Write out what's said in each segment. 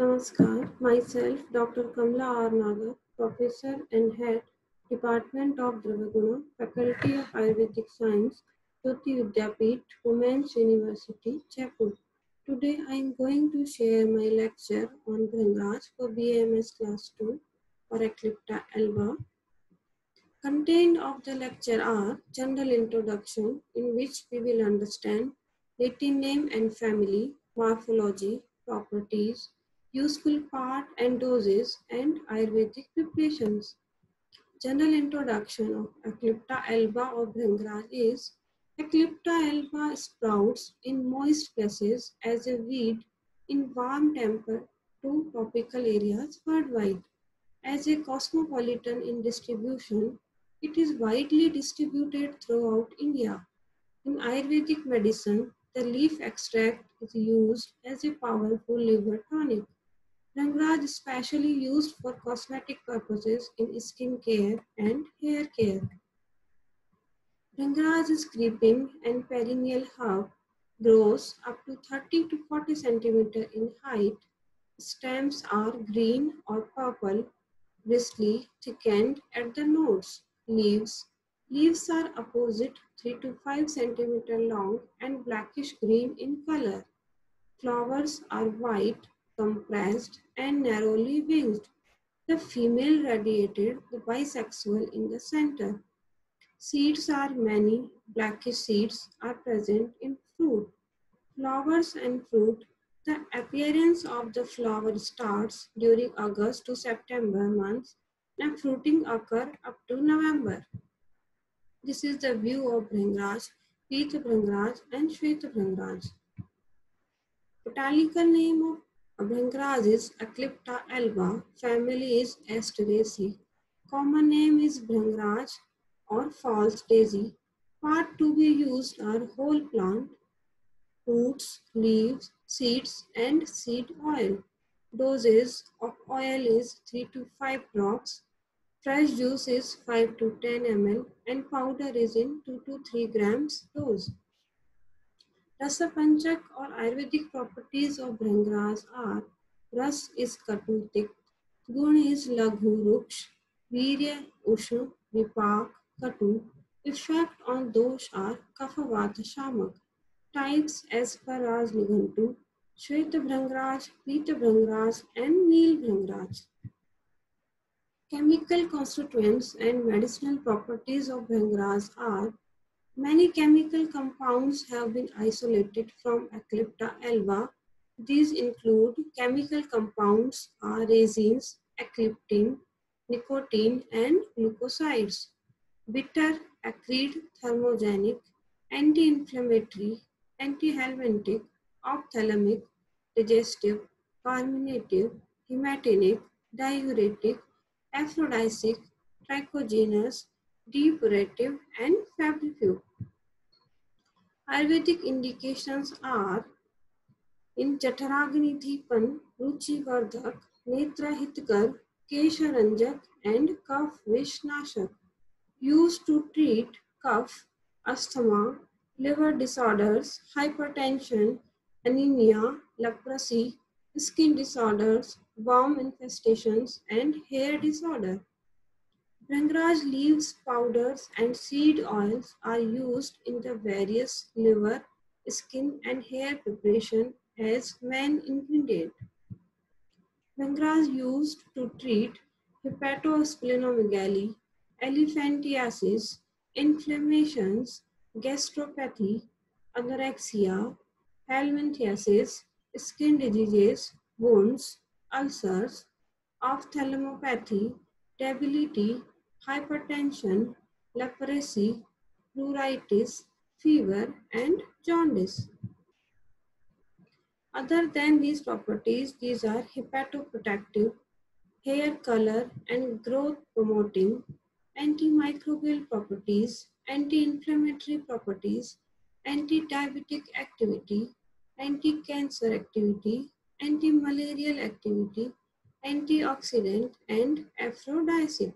Namaskar, myself Dr. Kamla R. Nagar, Professor and Head, Department of Dravyaguna, Faculty of Ayurvedic Science, Jayoti Vidyapeeth, Women's University, Jaipur. Today I am going to share my lecture on Bhringraj for BAMS Class 2 or Eclipta alba. Contained of the lecture are general introduction in which we will understand Latin name and family, morphology, properties, useful part and doses, and Ayurvedic preparations. General introduction of Eclipta alba or Bhringraj is Eclipta alba sprouts in moist places as a weed in warm temperate to tropical areas worldwide. As a cosmopolitan in distribution, it is widely distributed throughout India. In Ayurvedic medicine, the leaf extract is used as a powerful liver tonic. Bhringraj is specially used for cosmetic purposes in skin care and hair care. Bhringraj is creeping and perennial herb, grows up to 30 to 40 centimeter in height. Stems are green or purple, bristly, thickened at the nodes. Leaves. Leaves are opposite 3 to 5 centimeter long and blackish green in color. Flowers are white compressed and narrowly winged. The female radiated, the bisexual in the center. Seeds are many, blackish seeds are present in fruit. Flowers and fruit, the appearance of the flower starts during August to September months and fruiting occur up to November. This is the view of Bhringraj, Pita Bhringraj and Shweta Bhringraj. Botanical name of Bhringraj is Eclipta alba, family is Asteraceae. Common name is Bhringraj or false daisy. Part to be used are whole plant, roots, leaves, seeds and seed oil. Doses of oil is 3 to 5 drops. Fresh juice is 5 to 10 ml and powder is in 2 to 3 grams dose. Rasapanchaka और Ayurvedic properties of Bhringraj are rasa is katutikta guna is laghu ruksha virya ushna vipaka katu effect on dosha are kaphavata shamak types as per आज Nighantu shweta Bhringraj peeta Bhringraj and neela Bhringraj chemical constituents and medicinal properties of Bhringraj are Many chemical compounds have been isolated from Eclipta alba. These include chemical compounds are resins, ecliptin, nicotine, and glucosides. Bitter, acrid, thermogenic, anti-inflammatory, antihelmintic, ophthalmic, digestive, carminative, hematinic, diuretic, aphrodisiac, trichogenous, depurative, and febrifuge. Ayurvedic indications are in Jataragni Dhipan, Ruchi Vardhak, Netra Hitkar, Kesha Ranjak, and Kaf Vishnashak. Used to treat cough, asthma, liver disorders, hypertension, anemia, leprosy, skin disorders, worm infestations, and hair disorder. Bhringraj leaves, powders, and seed oils are used in the various liver, skin, and hair preparation as main ingredient. Bhringraj used to treat hepatosplenomegaly, elephantiasis, inflammations, gastropathy, anorexia, helminthiasis, skin diseases, wounds, ulcers, ophthalmopathy, debility, hypertension, leprosy, pruritus, fever, and jaundice. Other than these properties, these are hepatoprotective, hair color and growth promoting, antimicrobial properties, anti-inflammatory properties, anti-diabetic activity, anti-cancer activity, anti-malarial activity, antioxidant, and aphrodisiac.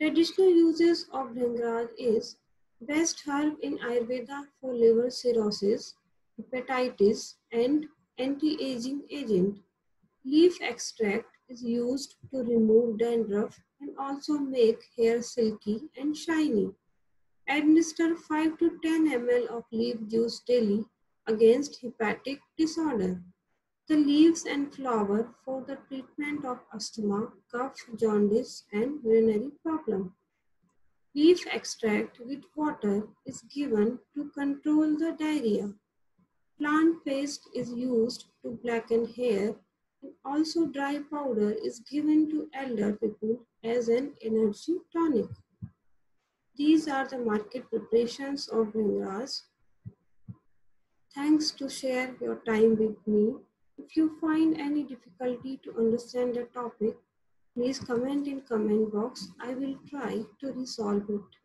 Traditional uses of Bhringraj is best herb in Ayurveda for liver cirrhosis, hepatitis, and anti-aging agent. Leaf extract is used to remove dandruff and also make hair silky and shiny. Administer 5 to 10 ml of leaf juice daily against hepatic disorder. The leaves and flower for the treatment of asthma, cough, jaundice, and urinary problem. Leaf extract with water is given to control the diarrhea. Plant paste is used to blacken hair and also dry powder is given to elder people as an energy tonic. These are the market preparations of Bhringraj. Thanks to share your time with me. If you find any difficulty to understand the topic, please comment in comment box. I will try to resolve it.